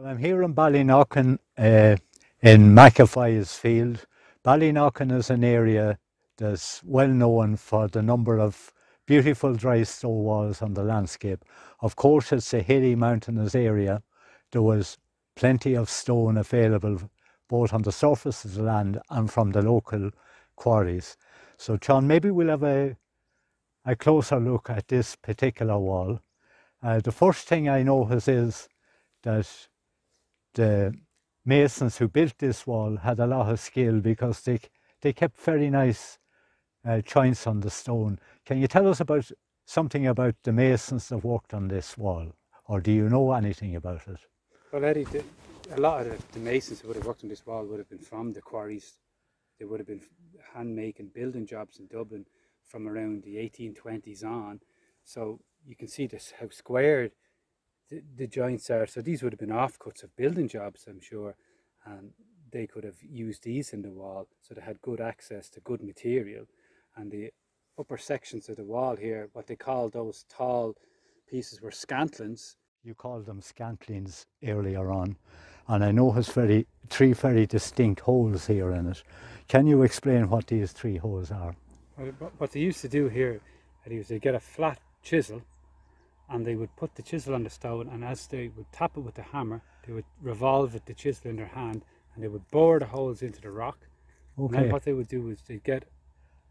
Well, I'm here in Ballyknockan uh, in McAfee's field. Ballyknockan is an area that's well known for the number of beautiful dry stone walls on the landscape. Of course, it's a hilly mountainous area. There was plenty of stone available both on the surface of the land and from the local quarries. So, John, maybe we'll have a, a closer look at this particular wall. Uh, the first thing I notice is that the masons who built this wall had a lot of skill because they, they kept very nice uh, joints on the stone. Can you tell us about something about the masons that worked on this wall, or do you know anything about it? Well, Eddie, the, a lot of the, masons who would have worked on this wall would have been from the quarries. They would have been hand making building jobs in Dublin from around the 1820s on. So you can see this how squared the, the joints are. So these would have been offcuts of building jobs, I'm sure, and they could have used these in the wall so they had good access to good material. And the upper sections of the wall here, what they call those tall pieces were scantlings. You called them scantlings earlier on, and I know it's very three very distinct holes here in it. Can you explain what these three holes are? What they used to do here, is they get a flat chisel and they would put the chisel on the stone and as they would tap it with the hammer they would revolve it, the chisel in their hand and they would bore the holes into the rock okay. and then what they would do is they'd get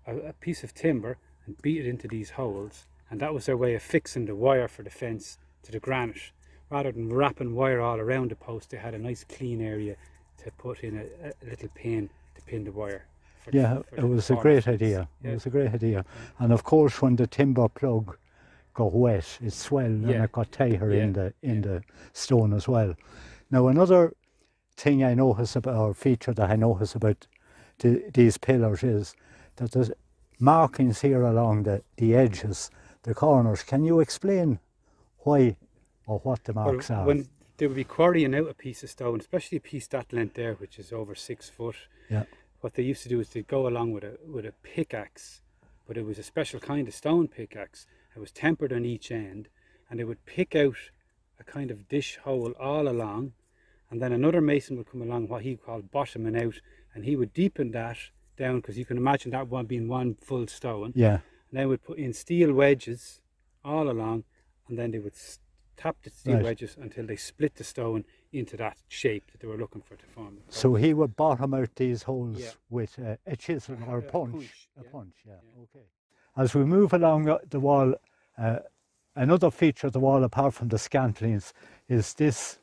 a, a, piece of timber and beat it into these holes and that was their way of fixing the wire for the fence to the granite rather than wrapping wire all around the post they had a nice clean area to put in a, a little pin to pin the wire yeah, the, it was a great idea. Yeah. It was a great idea. And of course, when the timber plug got wet, it swelled yeah. and it got tighter yeah. in the in the stone as well. Now another thing I notice about or feature that I notice about the, these pillars is that there's markings here along the, the edges, the corners. Can you explain why or what the marks well, are? When they would be quarrying out a piece of stone, especially a piece that length there, which is over six foot. Yeah. What they used to do is they'd go along with a with a pickaxe, but it was a special kind of stone pickaxe it was tempered on each end and they would pick out a kind of dish hole all along and then another mason would come along what he called bottoming out and he would deepen that down because you can imagine that one being one full stone yeah and then would put in steel wedges all along and then they would tap the steel right. wedges until they split the stone into that shape that they were looking for to form. So he would bottom out these holes yeah. with a, a chisel or a punch. A punch, a punch yeah. yeah. Okay. As we move along the wall, uh, another feature of the wall, apart from the scantlings, is this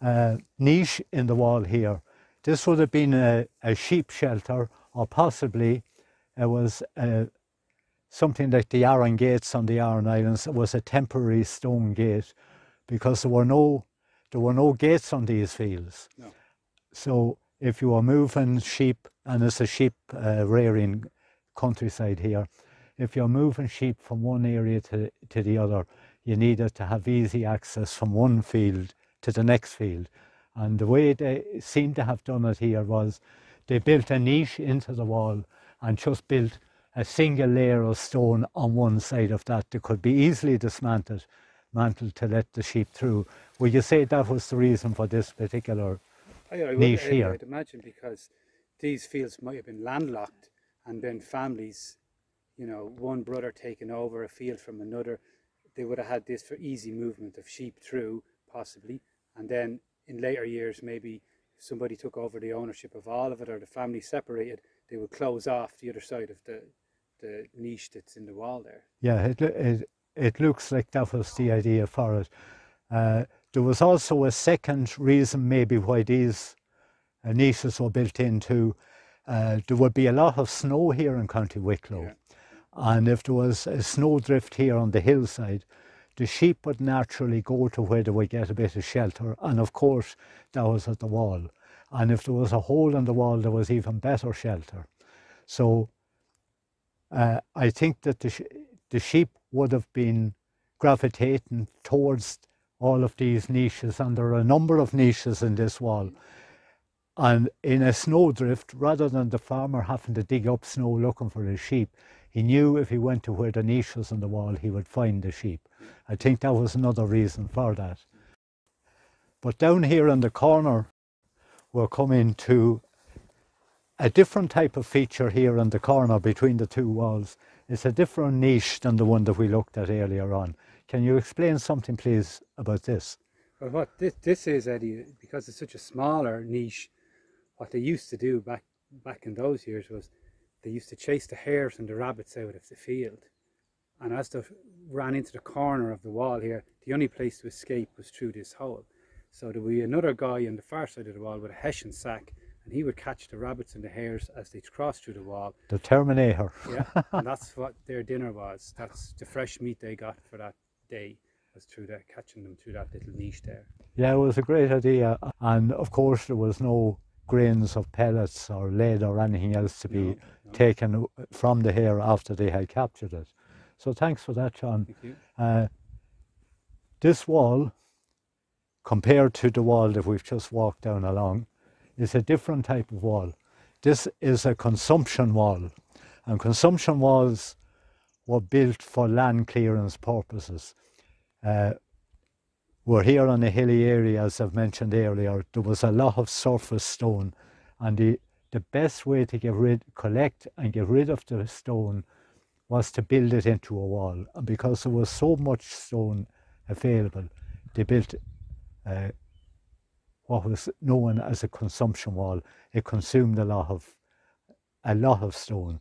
uh, niche in the wall here. This would have been a, a sheep shelter, or possibly it was uh, something like the Aran gates on the Aran Islands. It was a temporary stone gate because there were no there were no gates on these fields. No. So if you were moving sheep, and it's a sheep uh, rearing countryside here. If you're moving sheep from one area to, to the other, you needed to have easy access from one field to the next field. And the way they seem to have done it here was they built a niche into the wall and just built a single layer of stone on one side of that that could be easily dismantled mantled to let the sheep through. Would you say that was the reason for this particular I, I niche would, here? I'd imagine because these fields might have been landlocked and then families, you know, one brother taking over a field from another, they would have had this for easy movement of sheep through, possibly. And then in later years, maybe somebody took over the ownership of all of it or the family separated, they would close off the other side of the, the niche that's in the wall there. Yeah, it, it, it looks like that was the idea for it. Uh, there was also a second reason maybe why these uh, niches were built into uh, there would be a lot of snow here in County Wicklow. Yeah. And if there was a snowdrift here on the hillside, the sheep would naturally go to where they would get a bit of shelter. And of course, that was at the wall. And if there was a hole in the wall, there was even better shelter. So uh, I think that the, sh the sheep would have been gravitating towards all of these niches. And there are a number of niches in this wall. And in a snowdrift, rather than the farmer having to dig up snow looking for his sheep, he knew if he went to where the niche was in the wall, he would find the sheep. I think that was another reason for that. But down here in the corner, we're coming to a different type of feature here in the corner between the two walls. It's a different niche than the one that we looked at earlier on. Can you explain something, please, about this? Well, what this, this is, Eddie, because it's such a smaller niche, what they used to do back back in those years was they used to chase the hares and the rabbits out of the field. And as they ran into the corner of the wall here, the only place to escape was through this hole. So there would be another guy on the far side of the wall with a hessian sack and he would catch the rabbits and the hares as they crossed through the wall. The Terminator. yeah, and that's what their dinner was. That's the fresh meat they got for that day was through that catching them through that little niche there. Yeah, it was a great idea, and of course there was no grains of pellets or lead or anything else to be no, no. taken from the hare after they had captured it. So thanks for that, John. Uh, this wall, compared to the wall that we've just walked down along, is a different type of wall. This is a consumption wall, and consumption walls were built for land clearance purposes. Uh, we're here on a hilly area, as I've mentioned earlier. There was a lot of surface stone, and the, the best way to get rid, collect and get rid of the stone was to build it into a wall. And because there was so much stone available, they built uh, what was known as a consumption wall. It consumed a lot of a lot of stone.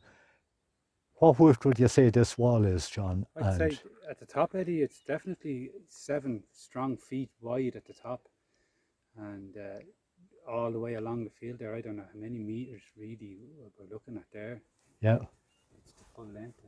What width would you say this wall is, John? I'd and say at the top, Eddie, it's definitely seven strong feet wide at the top, and uh, all the way along the field there. I don't know how many meters really we're looking at there. Yeah. It's the full length.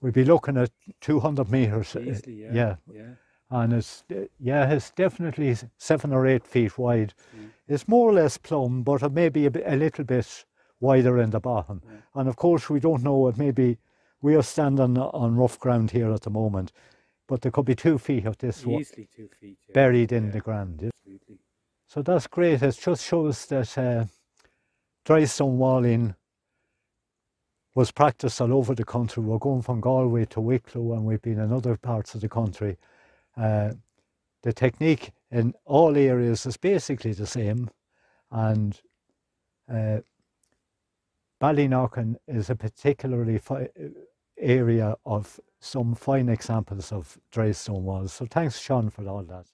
We'd be looking at 200 meters. Easily, yeah. Yeah. yeah and it's yeah it's definitely seven or eight feet wide mm. it's more or less plumb but it may be a, bit, a little bit wider in the bottom yeah. and of course we don't know it maybe we are standing on rough ground here at the moment but there could be two feet of this easily two feet yeah. buried in yeah. the ground Absolutely. so that's great it just shows that uh, dry stone walling was practiced all over the country we're going from galway to wicklow and we've been in other parts of the country uh, the technique in all areas is basically the same and uh, is a particularly area of some fine examples of dry stone walls. So thanks Sean for all that.